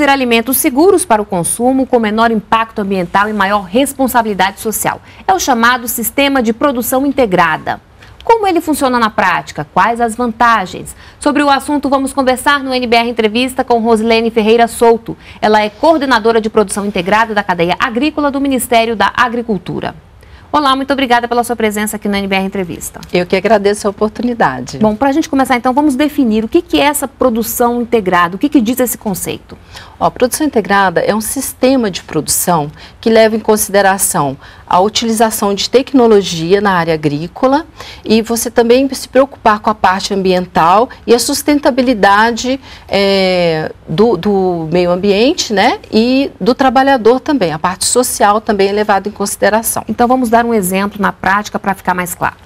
Produzir alimentos seguros para o consumo com menor impacto ambiental e maior responsabilidade social. É o chamado Sistema de Produção Integrada. Como ele funciona na prática? Quais as vantagens? Sobre o assunto, vamos conversar no NBR Entrevista com Rosilene Ferreira Souto. Ela é coordenadora de produção integrada da cadeia agrícola do Ministério da Agricultura. Olá, muito obrigada pela sua presença aqui na NBR Entrevista. Eu que agradeço a oportunidade. Bom, para a gente começar então, vamos definir o que, que é essa produção integrada, o que, que diz esse conceito? Ó, a produção integrada é um sistema de produção que leva em consideração a utilização de tecnologia na área agrícola e você também se preocupar com a parte ambiental e a sustentabilidade é, do, do meio ambiente né, e do trabalhador também. A parte social também é levada em consideração. Então vamos dar dar um exemplo na prática para ficar mais claro?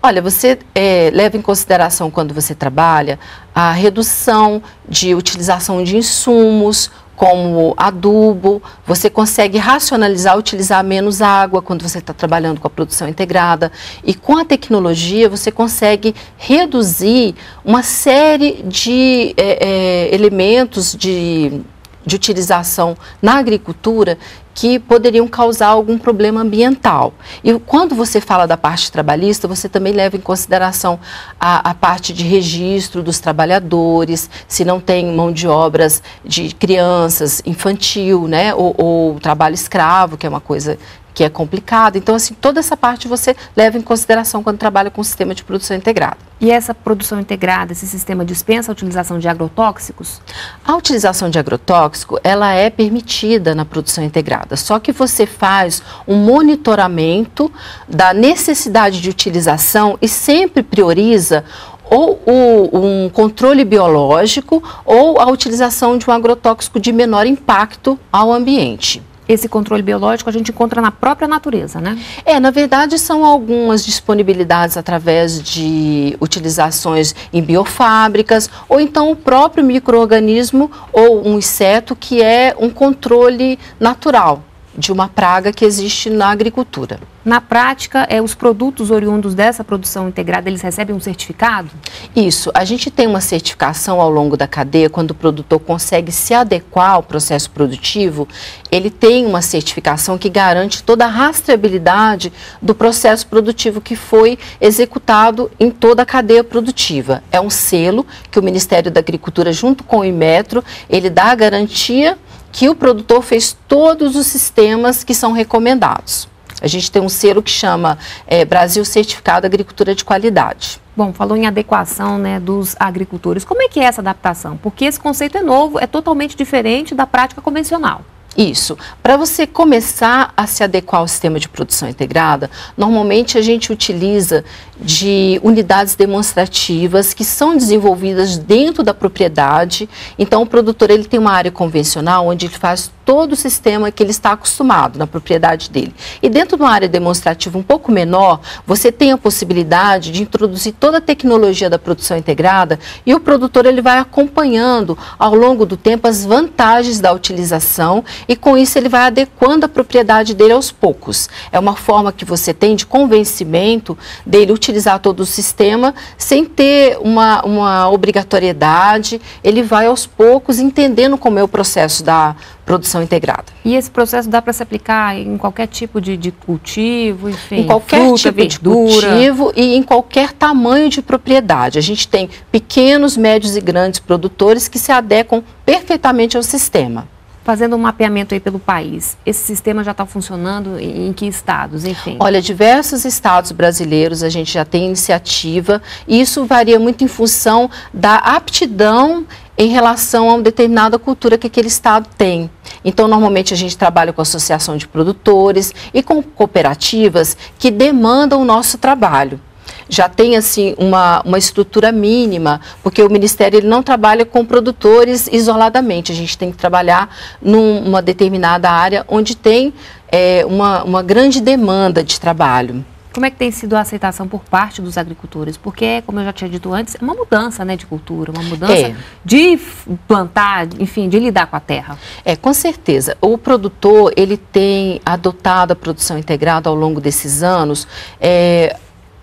Olha, você é, leva em consideração quando você trabalha a redução de utilização de insumos, como adubo, você consegue racionalizar, utilizar menos água quando você está trabalhando com a produção integrada. E com a tecnologia você consegue reduzir uma série de é, é, elementos de de utilização na agricultura que poderiam causar algum problema ambiental. E quando você fala da parte trabalhista, você também leva em consideração a, a parte de registro dos trabalhadores, se não tem mão de obras de crianças, infantil, né, ou, ou trabalho escravo, que é uma coisa que é complicado. Então, assim, toda essa parte você leva em consideração quando trabalha com o sistema de produção integrada. E essa produção integrada, esse sistema dispensa a utilização de agrotóxicos? A utilização de agrotóxico, ela é permitida na produção integrada, só que você faz um monitoramento da necessidade de utilização e sempre prioriza ou o, um controle biológico ou a utilização de um agrotóxico de menor impacto ao ambiente esse controle biológico a gente encontra na própria natureza, né? É, na verdade são algumas disponibilidades através de utilizações em biofábricas ou então o próprio microorganismo ou um inseto que é um controle natural de uma praga que existe na agricultura. Na prática, é, os produtos oriundos dessa produção integrada, eles recebem um certificado? Isso. A gente tem uma certificação ao longo da cadeia, quando o produtor consegue se adequar ao processo produtivo, ele tem uma certificação que garante toda a rastreabilidade do processo produtivo que foi executado em toda a cadeia produtiva. É um selo que o Ministério da Agricultura, junto com o Imetro, ele dá a garantia que o produtor fez todos os sistemas que são recomendados. A gente tem um selo que chama é, Brasil Certificado Agricultura de Qualidade. Bom, falou em adequação né, dos agricultores. Como é que é essa adaptação? Porque esse conceito é novo, é totalmente diferente da prática convencional. Isso. Para você começar a se adequar ao sistema de produção integrada, normalmente a gente utiliza de unidades demonstrativas que são desenvolvidas dentro da propriedade. Então, o produtor ele tem uma área convencional onde ele faz todo o sistema que ele está acostumado na propriedade dele. E dentro de uma área demonstrativa um pouco menor, você tem a possibilidade de introduzir toda a tecnologia da produção integrada e o produtor ele vai acompanhando ao longo do tempo as vantagens da utilização e com isso ele vai adequando a propriedade dele aos poucos. É uma forma que você tem de convencimento dele utilizar todo o sistema sem ter uma, uma obrigatoriedade, ele vai aos poucos entendendo como é o processo da produção integrada. E esse processo dá para se aplicar em qualquer tipo de, de cultivo, enfim, em qualquer fruta, tipo verdura. de cultivo e em qualquer tamanho de propriedade. A gente tem pequenos, médios e grandes produtores que se adequam perfeitamente ao sistema fazendo um mapeamento aí pelo país, esse sistema já está funcionando em, que estados, enfim? Olha, diversos estados brasileiros a gente já tem iniciativa e isso varia muito em função da aptidão em relação a uma determinada cultura que aquele estado tem. Então, normalmente a gente trabalha com associação de produtores e com cooperativas que demandam o nosso trabalho já tem assim uma, uma estrutura mínima, porque o Ministério ele não trabalha com produtores isoladamente, a gente tem que trabalhar numa determinada área onde tem é, uma, uma grande demanda de trabalho. Como é que tem sido a aceitação por parte dos agricultores? Porque, como eu já tinha dito antes, é uma mudança né, de cultura, uma mudança é. de plantar, enfim, de lidar com a terra. É, com certeza. O produtor, ele tem adotado a produção integrada ao longo desses anos. É,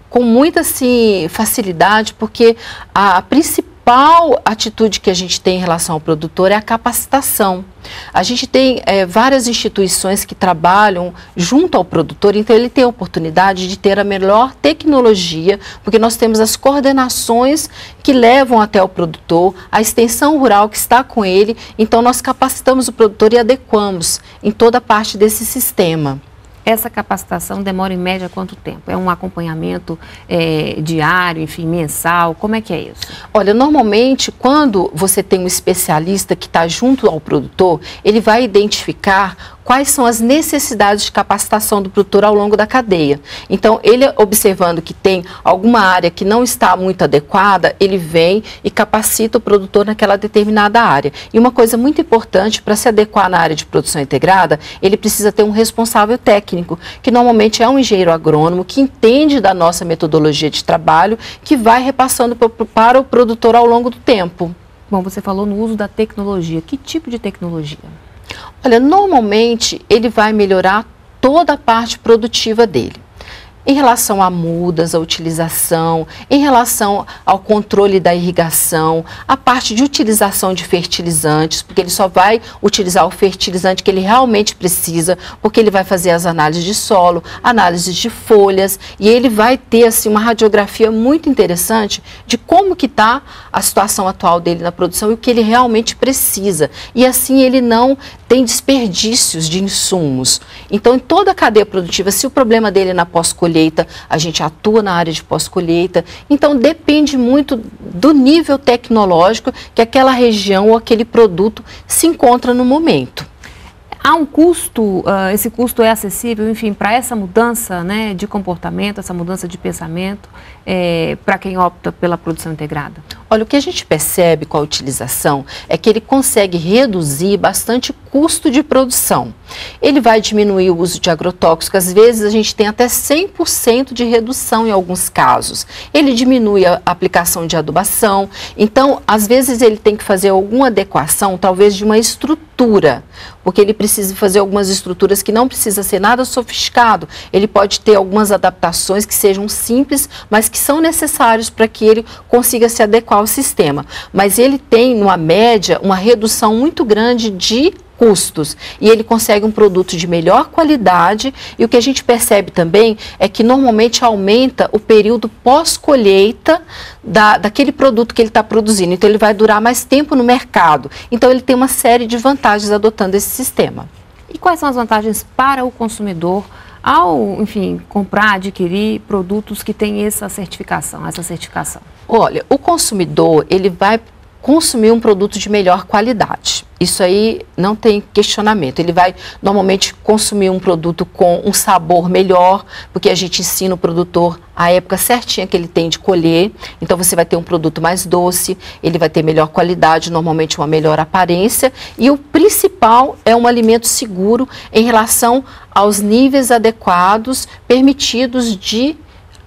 com muita assim, facilidade, porque a principal principal atitude que a gente tem em relação ao produtor é a capacitação. A gente tem é, várias instituições que trabalham junto ao produtor, então ele tem a oportunidade de ter a melhor tecnologia, porque nós temos as coordenações que levam até o produtor, a extensão rural que está com ele, então nós capacitamos o produtor e adequamos em toda parte desse sistema. Essa capacitação demora em média quanto tempo? É um acompanhamento é, diário, enfim, mensal? Como é que é isso? Olha, normalmente quando você tem um especialista que está junto ao produtor, ele vai identificar quais são as necessidades de capacitação do produtor ao longo da cadeia. Então, ele observando que tem alguma área que não está muito adequada, ele vem e capacita o produtor naquela determinada área. E uma coisa muito importante para se adequar na área de produção integrada, ele precisa ter um responsável técnico, que normalmente é um engenheiro agrônomo que entende da nossa metodologia de trabalho, que vai repassando para o produtor ao longo do tempo. Bom, você falou no uso da tecnologia. Que tipo de tecnologia? Olha, normalmente ele vai melhorar toda a parte produtiva dele em relação a mudas, a utilização, em relação ao controle da irrigação, a parte de utilização de fertilizantes, porque ele só vai utilizar o fertilizante que ele realmente precisa, porque ele vai fazer as análises de solo, análises de folhas, e ele vai ter assim uma radiografia muito interessante de como que está a situação atual dele na produção e o que ele realmente precisa. E assim ele não tem desperdícios de insumos. Então, em toda a cadeia produtiva, se o problema dele é na pós-colheita, a gente atua na área de pós-colheita. Então, depende muito do nível tecnológico que aquela região ou aquele produto se encontra no momento. Há um custo, uh, esse custo é acessível, enfim, para essa mudança né, de comportamento, essa mudança de pensamento, é, para quem opta pela produção integrada? Olha, o que a gente percebe com a utilização é que ele consegue reduzir bastante custo de produção. Ele vai diminuir o uso de agrotóxicos, às vezes a gente tem até 100% de redução em alguns casos. Ele diminui a aplicação de adubação, então às vezes ele tem que fazer alguma adequação, talvez de uma estrutura, porque ele precisa fazer algumas estruturas que não precisa ser nada sofisticado. Ele pode ter algumas adaptações que sejam simples, mas que são necessários para que ele consiga se adequar ao sistema. Mas ele tem, numa média, uma redução muito grande de custos e ele consegue um produto de melhor qualidade e o que a gente percebe também é que normalmente aumenta o período pós-colheita da, daquele produto que ele está produzindo, então ele vai durar mais tempo no mercado, então ele tem uma série de vantagens adotando esse sistema. E quais são as vantagens para o consumidor ao, enfim, comprar, adquirir produtos que têm essa certificação, essa certificação? Olha, o consumidor, ele vai consumir um produto de melhor qualidade. Isso aí não tem questionamento. Ele vai normalmente consumir um produto com um sabor melhor, porque a gente ensina o produtor a época certinha que ele tem de colher. Então você vai ter um produto mais doce, ele vai ter melhor qualidade, normalmente uma melhor aparência. E o principal é um alimento seguro em relação aos níveis adequados permitidos de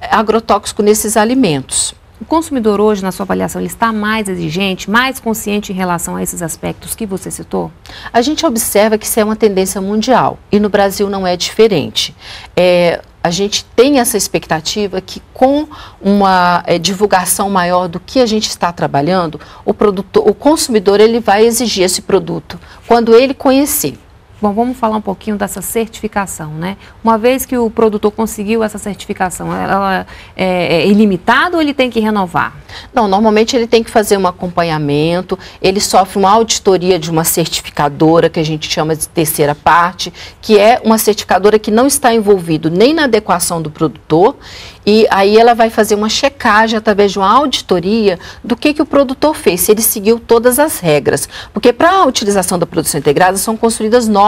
agrotóxico nesses alimentos. O consumidor hoje, na sua avaliação, ele está mais exigente, mais consciente em relação a esses aspectos que você citou? A gente observa que isso é uma tendência mundial e no Brasil não é diferente. É, a gente tem essa expectativa que com uma é, divulgação maior do que a gente está trabalhando, o, produtor, o consumidor ele vai exigir esse produto quando ele conhecer. Bom, vamos falar um pouquinho dessa certificação, né? Uma vez que o produtor conseguiu essa certificação, ela é, é ilimitada ou ele tem que renovar? Não, normalmente ele tem que fazer um acompanhamento, ele sofre uma auditoria de uma certificadora, que a gente chama de terceira parte, que é uma certificadora que não está envolvido nem na adequação do produtor, e aí ela vai fazer uma checagem através de uma auditoria do que, que o produtor fez, se ele seguiu todas as regras. Porque para a utilização da produção integrada são construídas normas,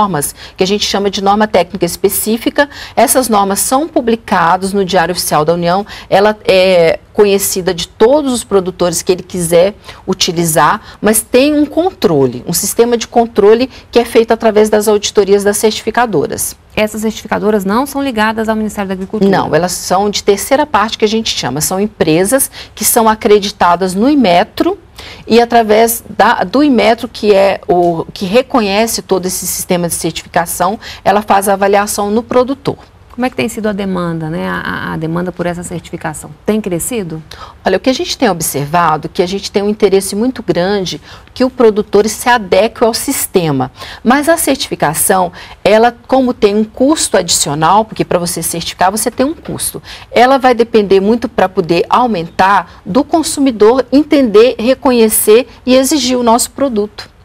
que a gente chama de norma técnica específica. Essas normas são publicadas no Diário Oficial da União. Ela é conhecida de todos os produtores que ele quiser utilizar, mas tem um controle, um sistema de controle que é feito através das auditorias das certificadoras. Essas certificadoras não são ligadas ao Ministério da Agricultura? Não, elas são de terceira parte que a gente chama, são empresas que são acreditadas no Imetro e através da, do Imetro, que é o que reconhece todo esse sistema de certificação, ela faz a avaliação no produtor. Como é que tem sido a demanda, né? A, a, demanda por essa certificação? Tem crescido? Olha, o que a gente tem observado é que a gente tem um interesse muito grande que o produtor se adeque ao sistema. Mas a certificação, ela, como tem um custo adicional, porque para você certificar você tem um custo, ela vai depender muito para poder aumentar do consumidor entender, reconhecer e exigir o nosso produto.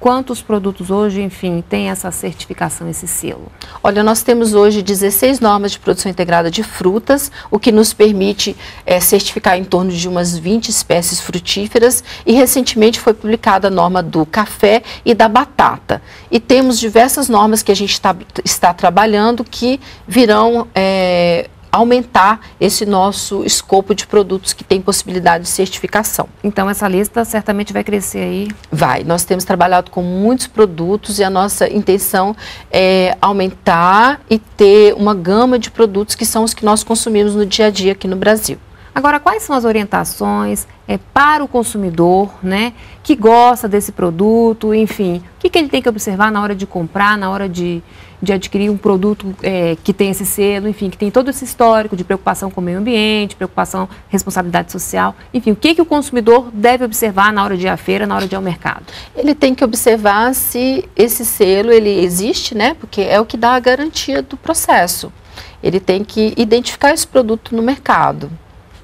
Quantos produtos hoje, enfim, têm essa certificação, esse selo? Olha, nós temos hoje 16 normas de produção integrada de frutas, o que nos permite é, certificar em torno de umas 20 espécies frutíferas e recentemente foi publicada a norma do café e da batata. E temos diversas normas que a gente tá, está trabalhando que virão é, aumentar esse nosso escopo de produtos que tem possibilidade de certificação. Então essa lista certamente vai crescer aí? Vai. Nós temos trabalhado com muitos produtos e a nossa intenção é aumentar e ter uma gama de produtos que são os que nós consumimos no dia a dia aqui no Brasil. Agora, quais são as orientações é, para o consumidor, né, que gosta desse produto, enfim, o que, que ele tem que observar na hora de comprar, na hora de, de adquirir um produto é, que tem esse selo, enfim, que tem todo esse histórico de preocupação com o meio ambiente, preocupação, responsabilidade social, enfim, o que, que o consumidor deve observar na hora de ir à feira, na hora de ir ao mercado? Ele tem que observar se esse selo ele existe, né, porque é o que dá a garantia do processo. Ele tem que identificar esse produto no mercado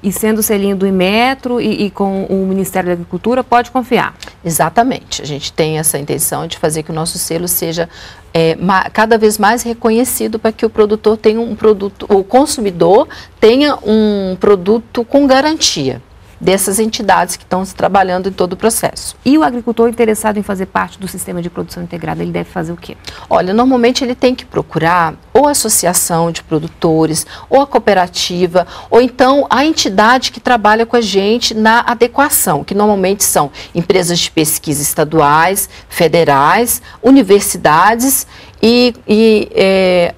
e sendo selinho do Imetro e, e, com o Ministério da Agricultura, pode confiar. Exatamente. A gente tem essa intenção de fazer que o nosso selo seja é, cada vez mais reconhecido para que o produtor tenha um produto, o consumidor tenha um produto com garantia dessas entidades que estão trabalhando em todo o processo. E o agricultor interessado em fazer parte do sistema de produção integrada, ele deve fazer o quê? Olha, normalmente ele tem que procurar ou a associação de produtores, ou a cooperativa, ou então a entidade que trabalha com a gente na adequação, que normalmente são empresas de pesquisa estaduais, federais, universidades e, e é,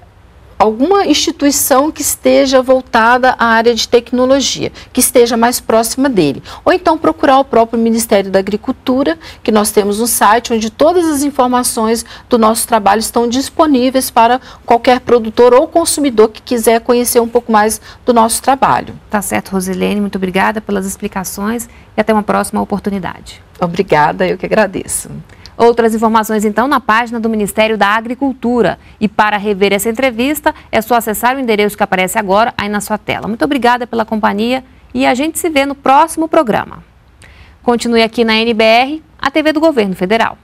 alguma instituição que esteja voltada à área de tecnologia, que esteja mais próxima dele. Ou então procurar o próprio Ministério da Agricultura, que nós temos um site onde todas as informações do nosso trabalho estão disponíveis para qualquer produtor ou consumidor que quiser conhecer um pouco mais do nosso trabalho. Tá certo, Rosilene, muito obrigada pelas explicações e até uma próxima oportunidade. Obrigada, eu que agradeço. Outras informações, então, na página do Ministério da Agricultura. E para rever essa entrevista, é só acessar o endereço que aparece agora aí na sua tela. Muito obrigada pela companhia e a gente se vê no próximo programa. Continue aqui na NBR, a TV do Governo Federal.